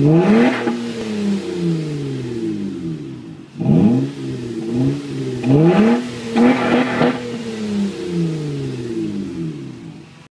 Mm-hmm.